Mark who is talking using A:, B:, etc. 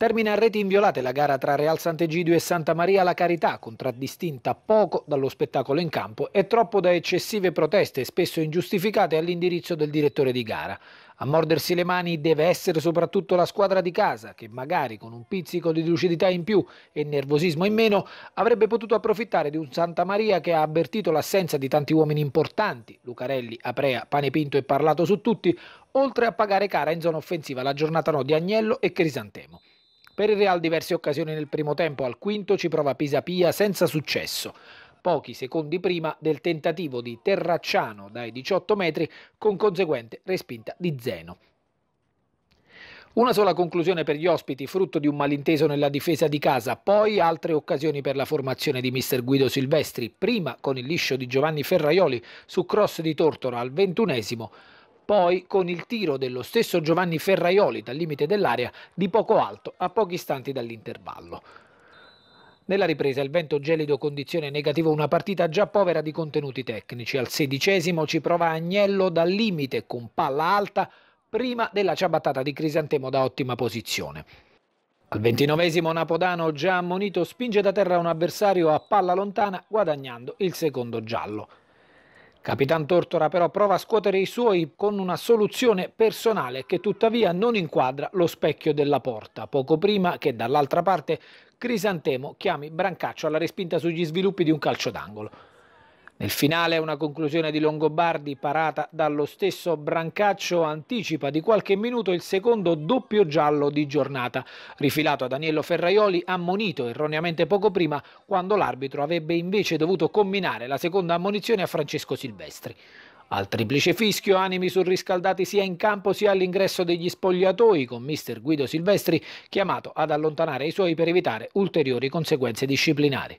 A: Termina a reti inviolate la gara tra Real Sant'Egidio e Santa Maria la Carità, contraddistinta poco dallo spettacolo in campo e troppo da eccessive proteste, spesso ingiustificate all'indirizzo del direttore di gara. A mordersi le mani deve essere soprattutto la squadra di casa, che magari con un pizzico di lucidità in più e nervosismo in meno avrebbe potuto approfittare di un Santa Maria che ha avvertito l'assenza di tanti uomini importanti, Lucarelli, Aprea, Panepinto e Parlato su tutti, oltre a pagare cara in zona offensiva la giornata no di Agnello e Crisantemo. Per il Real diverse occasioni nel primo tempo, al quinto ci prova Pisapia senza successo. Pochi secondi prima del tentativo di Terracciano dai 18 metri con conseguente respinta di Zeno. Una sola conclusione per gli ospiti, frutto di un malinteso nella difesa di casa, poi altre occasioni per la formazione di mister Guido Silvestri, prima con il liscio di Giovanni Ferraioli su cross di Tortora al ventunesimo, poi con il tiro dello stesso Giovanni Ferraioli dal limite dell'area di poco alto a pochi istanti dall'intervallo. Nella ripresa il vento gelido condizione negativo una partita già povera di contenuti tecnici. Al sedicesimo ci prova Agnello dal limite con palla alta prima della ciabattata di Crisantemo da ottima posizione. Al ventinovesimo Napodano già ammonito spinge da terra un avversario a palla lontana guadagnando il secondo giallo. Capitan Tortora però prova a scuotere i suoi con una soluzione personale che tuttavia non inquadra lo specchio della porta, poco prima che dall'altra parte Crisantemo chiami Brancaccio alla respinta sugli sviluppi di un calcio d'angolo. Nel finale una conclusione di Longobardi parata dallo stesso Brancaccio anticipa di qualche minuto il secondo doppio giallo di giornata, rifilato a Daniello Ferraioli ammonito erroneamente poco prima quando l'arbitro avrebbe invece dovuto combinare la seconda ammonizione a Francesco Silvestri. Al triplice fischio, animi surriscaldati sia in campo sia all'ingresso degli spogliatoi, con mister Guido Silvestri chiamato ad allontanare i suoi per evitare ulteriori conseguenze disciplinari.